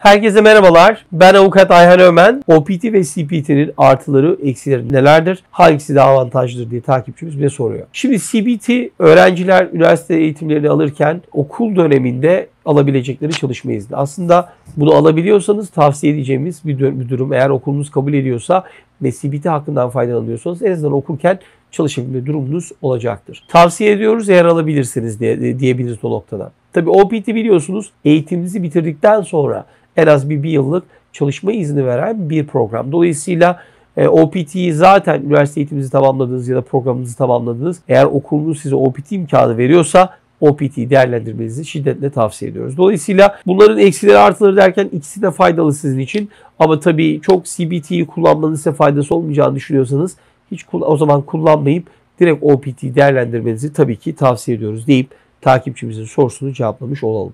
Herkese merhabalar. Ben avukat Ayhan Ömen. OPT ve CPT'nin artıları, eksileri nelerdir? Hangisi daha avantajlıdır diye takipçimiz bize soruyor. Şimdi CBT öğrenciler üniversite eğitimlerini alırken okul döneminde alabilecekleri çalışma izni. Aslında bunu alabiliyorsanız tavsiye edeceğimiz bir, bir durum. Eğer okulunuz kabul ediyorsa ve CBT hakkından faydalanıyorsanız en azından okurken çalışabilme durumunuz olacaktır. Tavsiye ediyoruz eğer alabilirsiniz diye, diyebiliriz o noktada. Tabii OPT biliyorsunuz eğitiminizi bitirdikten sonra en az bir, bir yıllık çalışma izni veren bir program. Dolayısıyla e, OPT'yi zaten üniversite eğitiminizi tamamladınız ya da programınızı tamamladınız. Eğer okulunuz size OPT imkanı veriyorsa OPT'yi değerlendirmenizi şiddetle tavsiye ediyoruz. Dolayısıyla bunların eksileri artıları derken ikisi de faydalı sizin için. Ama tabii çok CBT'yi kullanmanın size faydası olmayacağını düşünüyorsanız hiç o zaman kullanmayıp direkt OPT'yi değerlendirmenizi tabii ki tavsiye ediyoruz deyip takipçimizin sorusunu cevaplamış olalım.